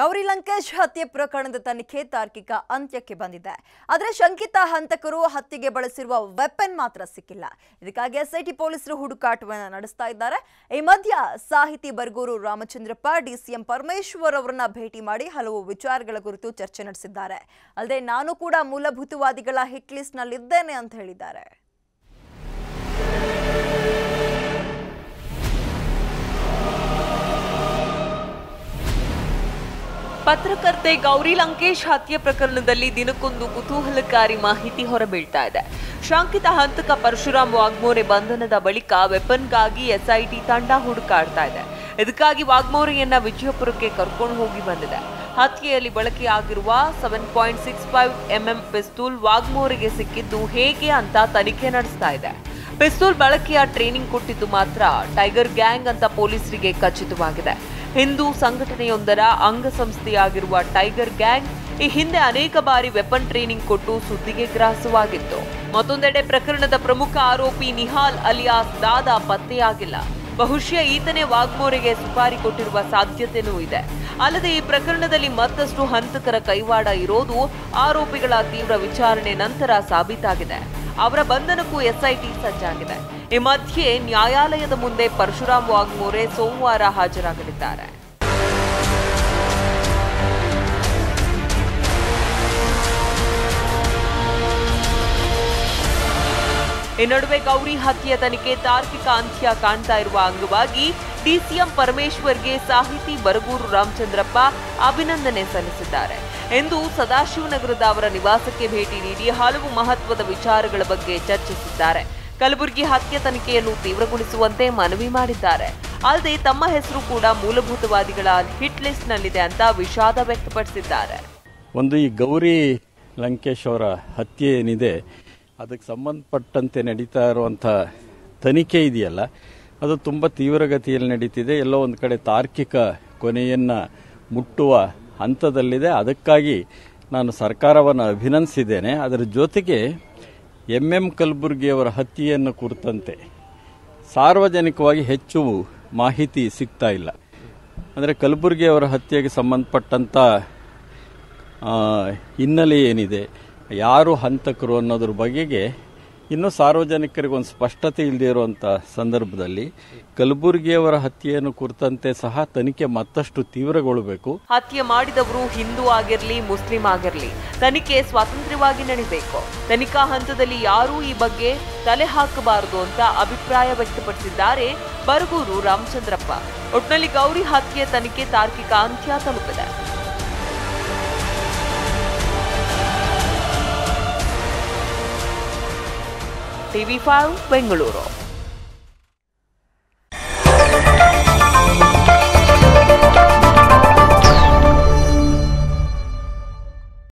ಗೌರಿ ಲಂಕೇಶ್ ಹತ್ಯೆ ಪ್ರಕರಣದ ತನಿಖೆ ತಾರ್ಕಿಕ ಅಂತ್ಯಕ್ಕೆ ಬಂದಿದೆ. ಆದರೆ ಶಂಕಿತ ಹಂತಕರು ಹತ್ಯೆಗೆ ಬಳಸಿರುವ ವೆಪನ್ ಮಾತ್ರ ಸಿಕ್ಕಿಲ್ಲ. ಇದಕ್ಕಾಗಿ ಎಸ್ಐಟಿ ಪೊಲೀಸರು ಹುಡುಕಾಟವನ್ನು ನಡೆಸ್ತಾ ಇದ್ದಾರೆ. ಈ ಮಧ್ಯ ಸಾಹಿತಿ ಬರಗೂರು ರಾಮಚಂದ್ರಪ್ಪ ಡಿಸಿಎಂ ಪರಮೇಶ್ವರ್ ಅವರನ್ನ ಭೇಟಿ ಮಾಡಿ ಹಲವು ವಿಚಾರಗಳ ಕುರಿತು ಚರ್ಚೆ ನಡೆಸಿದ್ದಾರೆ. ಅಲ್ಲದೆ ನಾನು ಕೂಡ ಮೂಲಭೂತವಾದಿಗಳ ಹಿಟ್ ಲಿಸ್ಟ್ನಲ್ಲಿದ್ದೇನೆ ಅಂತ ಹೇಳಿದ್ದಾರೆ. ಪತ್ರಕರ್ತೆ ಗೌರಿ ಲಂಕೇಶ್ ಹತ್ಯೆ ಪ್ರಕರಣದಲ್ಲಿ ದಿನಕ್ಕೊಂದು ಕುತೂಹಲಕಾರಿ ಮಾಹಿತಿ ಹೊರಬೀಳ್ತಾ ಇದೆ. ಶಂಕಿತ ಹಂತಕ ಪರಶುರಾಮ್ ವಾಗ್ಮೋರೆ ಬಂಧನದ ಬಳಿಕ ವೆಪನ್ಗಾಗಿ ಎಸ್ಐಟಿ ತಂಡ ಹುಡುಕಾಡ್ತಾ ಇದೆ. ಇದಕ್ಕಾಗಿ ವಾಗ್ಮೋರೆಯನ್ನ ವಿಜಯಪುರಕ್ಕೆ ಕರ್ಕೊಂಡು ಹೋಗಿ ಬಂದಿದೆ. ಹತ್ಯೆಯಲ್ಲಿ ಬಳಕೆಯಾಗಿರುವ seven point six five MM ಪಿಸ್ತೂಲ್ ವಾಗ್ಮೋರೆಗೆ ಸಿಕ್ಕಿದ್ದು ಹೇಗೆ ಅಂತ ತನಿಖೆ ನಡೆಸ್ತಾ ಇದೆ. ಪಿಸ್ತೂಲ್ ಬಳಕೆಯ ಟ್ರೈನಿಂಗ್ ಕೊಟ್ಟಿದ್ದು ಮಾತ್ರ ಟೈಗರ್ ಗ್ಯಾಂಗ್ ಅಂತ ಪೊಲೀಸರಿಗೆ ಖಚಿತವಾಗಿದೆ. ಹಿಂದೂ ಸಂಘಟನೆಯೊಂದರ ಅಂಗಸಂಸ್ಥೆಯಾಗಿರುವ ಟೈಗರ್ ಗ್ಯಾಂಗ್ ಈ ಹಿಂದೆ ಅನೇಕ ಬಾರಿ ವೆಪನ್ ಟ್ರೈನಿಂಗ್ ಕೊಟ್ಟು ಸುದ್ದಿಗೆ ಗ್ರಾಸವಾಗಿತ್ತು. ಮತ್ತೊಂದೆಡೆ ಪ್ರಕರಣದ ಪ್ರಮುಖ ಆರೋಪಿ ನಿಹಾಲ್ ಅಲಿಯಾಸ್ ದಾದಾ ಪತ್ತೆಯಾಗಿಲ್ಲ. ಬಹುಶಃ ಈತನೇ ವಾಗ್ಮೋರೆಗೆ ಸುಪಾರಿ ಕೊಟ್ಟಿರುವ ಸಾಧ್ಯತೆನೂ ಇದೆ. ಅಲ್ಲದೆ ಈ ಪ್ರಕರಣದಲ್ಲಿ ಮತ್ತಷ್ಟು ಹಂತಕರ ಕೈವಾಡ ಇರೋದು ಆರೋಪಿಗಳ ತೀವ್ರ ವಿಚಾರಣೆ ನಂತರ ಸಾಬೀತಾಗಿದೆ. ಅವರ ಬಂಧನಕ್ಕೂ ಎಸ್ಐಟಿ ಸಜ್ಜಾಗಿದೆ. ಈ ಮಧ್ಯೆ ನ್ಯಾಯಾಲಯದ ಮುಂದೆ ಪರಶುರಾಮ್ ವಾಗ್ಮೋರೆ ಸೋಮವಾರ ಹಾಜರಾಗಲಿದ್ದಾರೆ. ಈ ನಡುವೆ ಗೌರಿ ಹತ್ಯೆ ತನಿಖೆ ತಾರ್ಕಿಕ ಅಂತ್ಯ ಕಾಣ್ತಾ ಇರುವ ಅಂಗವಾಗಿ ಡಿಸಿಎಂ ಪರಮೇಶ್ವರ್ಗೆ ಸಾಹಿತಿ ಬರಗೂರು ರಾಮಚಂದ್ರಪ್ಪ ಅಭಿನಂದನೆ ಸಲ್ಲಿಸಿದ್ದಾರೆ. ಎಂದು ಸದಾಶಿವನಗರದ ಅವರ ನಿವಾಸಕ್ಕೆ ಭೇಟಿ ನೀಡಿ ಹಲವು ಮಹತ್ವದ ವಿಚಾರಗಳ ಬಗ್ಗೆ ಚರ್ಚಿಸಿದ್ದಾರೆ. ಕಲಬುರಗಿ ಹತ್ಯೆ ತನಿಖೆಯನ್ನು ತೀವ್ರಗೊಳಿಸುವಂತೆ ಮನವಿ ಮಾಡಿದ್ದಾರೆ. ಅಲ್ಲದೆ ತಮ್ಮ ಹೆಸರು ಕೂಡ ಮೂಲಭೂತವಾದಿಗಳ ಹಿಟ್ ಲಿಸ್ಟ್ನಲ್ಲಿದೆ ಅಂತ ವಿಷಾದ ವ್ಯಕ್ತಪಡಿಸಿದ್ದಾರೆ. ಒಂದು ಈ ಗೌರಿ ಲಂಕೇಶ್ ಅವರ ಹತ್ಯೆ ಏನಿದೆ ಅದಕ್ಕೆ ಸಂಬಂಧಪಟ್ಟಂತೆ ನಡೀತಾ ಇರುವಂಥ ತನಿಖೆ ಇದೆಯಲ್ಲ, ಅದು ತುಂಬ ತೀವ್ರಗತಿಯಲ್ಲಿ ನಡೀತಿದೆ. ಎಲ್ಲೋ ಒಂದು ಕಡೆ ತಾರ್ಕಿಕ ಕೊನೆಯನ್ನು ಮುಟ್ಟುವ ಹಂತದಲ್ಲಿದೆ. ಅದಕ್ಕಾಗಿ ನಾನು ಸರ್ಕಾರವನ್ನು ಅಭಿನಂದಿಸಿದ್ದೇನೆ. ಅದರ ಜೊತೆಗೆ ಎಂ ಎಂ ಕಲಬುರ್ಗಿಯವರ ಹತ್ಯೆಯನ್ನು ಕುರಿತಂತೆ ಸಾರ್ವಜನಿಕವಾಗಿ ಹೆಚ್ಚು ಮಾಹಿತಿ ಸಿಗ್ತಾ ಇಲ್ಲ. ಅಂದರೆ ಕಲಬುರ್ಗಿಯವರ ಹತ್ಯೆಗೆ ಸಂಬಂಧಪಟ್ಟಂಥ ಹಿನ್ನೆಲೆ ಏನಿದೆ? ಯಾರು ಹಂತಕರು ಅನ್ನೋದ್ರ ಬಗೆಗೆ ಇನ್ನು ಸಾರ್ವಜನಿಕರಿಗೆ ಒಂದು ಸ್ಪಷ್ಟತೆ ಇಲ್ಲದೆ ಇರುವಂಥ ಸಂದರ್ಭದಲ್ಲಿ ಕಲಬುರಗಿಯವರ ಹತ್ಯೆಯನ್ನು ಕುರಿತಂತೆ ಸಹ ತನಿಖೆ ಮತ್ತಷ್ಟು ತೀವ್ರಗೊಳ್ಳಬೇಕು. ಹತ್ಯೆ ಮಾಡಿದವರು ಹಿಂದೂ ಆಗಿರಲಿ, ಮುಸ್ಲಿಂ ಆಗಿರಲಿ, ತನಿಖೆ ಸ್ವಾತಂತ್ರ್ಯವಾಗಿ ನಡೀಬೇಕು. ತನಿಖಾ ಹಂತದಲ್ಲಿ ಯಾರೂ ಈ ಬಗ್ಗೆ ತಲೆ ಹಾಕಬಾರದು ಅಂತ ಅಭಿಪ್ರಾಯ ವ್ಯಕ್ತಪಡಿಸಿದ್ದಾರೆ ಬರಗೂರು ರಾಮಚಂದ್ರಪ್ಪ. ಒಟ್ನಲ್ಲಿ ಗೌರಿ ಹತ್ಯೆ ತನಿಖೆ ತಾರ್ಕಿಕ ಅಂತ್ಯ ತಲುಪಿದೆ. TV five Bengaluru